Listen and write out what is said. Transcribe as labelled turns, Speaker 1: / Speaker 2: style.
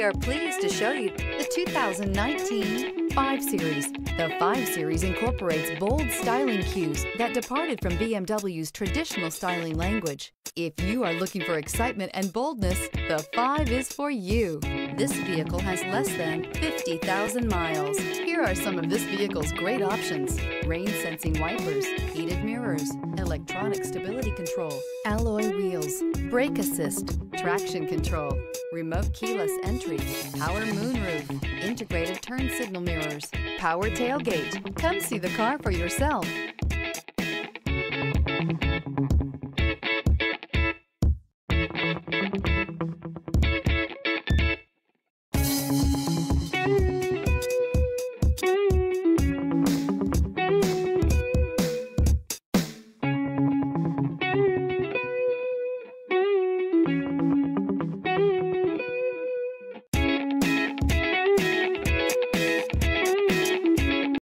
Speaker 1: We are pleased to show you the 2019 5 Series. The 5 Series incorporates bold styling cues that departed from BMW's traditional styling language. If you are looking for excitement and boldness, the 5 is for you. This vehicle has less than 50,000 miles. Here are some of this vehicle's great options. Rain sensing wipers, heated mirrors, electronic stability control, alloy wheels, brake assist, traction control, remote keyless entry, power moonroof, integrated turn signal mirrors, power tailgate. Come see the car for yourself.